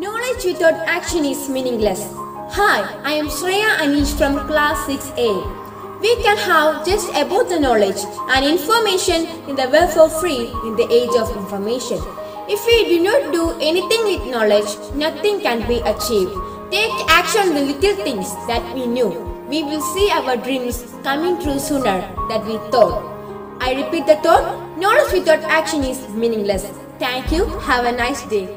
Knowledge without action is meaningless. Hi, I am Sreya Aneesh from class 6A. We can have just about the knowledge and information in the world for free in the age of information. If we do not do anything with knowledge, nothing can be achieved. Take action the little things that we knew. We will see our dreams coming true sooner than we thought. I repeat the thought, knowledge without action is meaningless. Thank you. Have a nice day.